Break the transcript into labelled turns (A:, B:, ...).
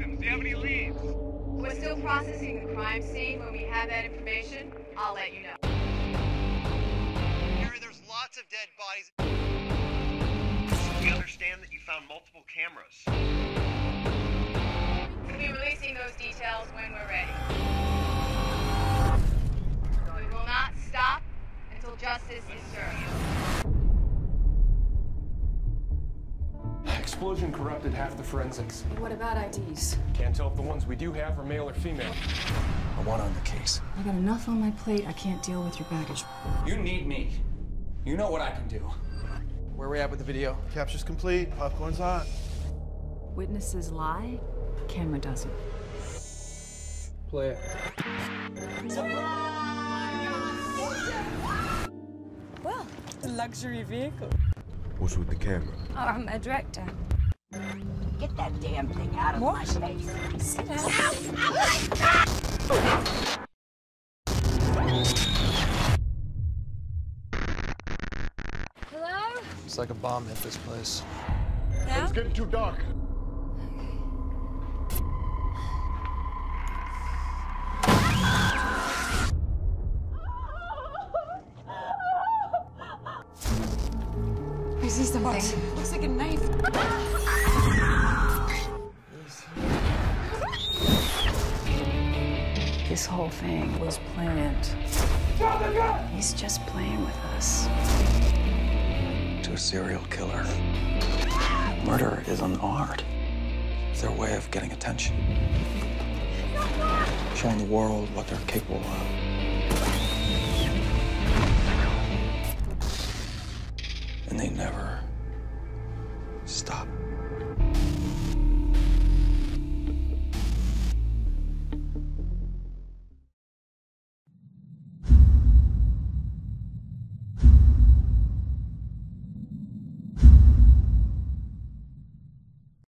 A: victims? Do you have any leads? We're still processing the crime scene. When we have that information, I'll let you know.
B: Gary, there's lots of dead bodies. We understand that you found multiple cameras.
A: We'll be releasing those details when we're ready.
C: Explosion corrupted half the forensics.
D: What about IDs?
C: Can't tell if the ones we do have are male or female.
E: I want on the case.
D: I got enough on my plate. I can't deal with your baggage.
E: You need me. You know what I can do.
F: Where are we at with the video?
G: Capture's complete. Popcorn's hot.
D: Witnesses lie, camera doesn't.
F: Play it.
H: Well, a luxury vehicle.
I: What's with the camera?
H: Oh, I'm a director.
J: Get that damn thing out of
H: What?
J: my face.
H: Sit down. Hello?
F: It's like a bomb hit this place.
H: Now?
I: It's getting too dark.
D: I see something. Looks like a knife. This whole thing was planned. He's just playing with us.
E: To a serial killer. Murder is an art. It's their way of getting attention. Showing the world what they're capable of. and they never stop.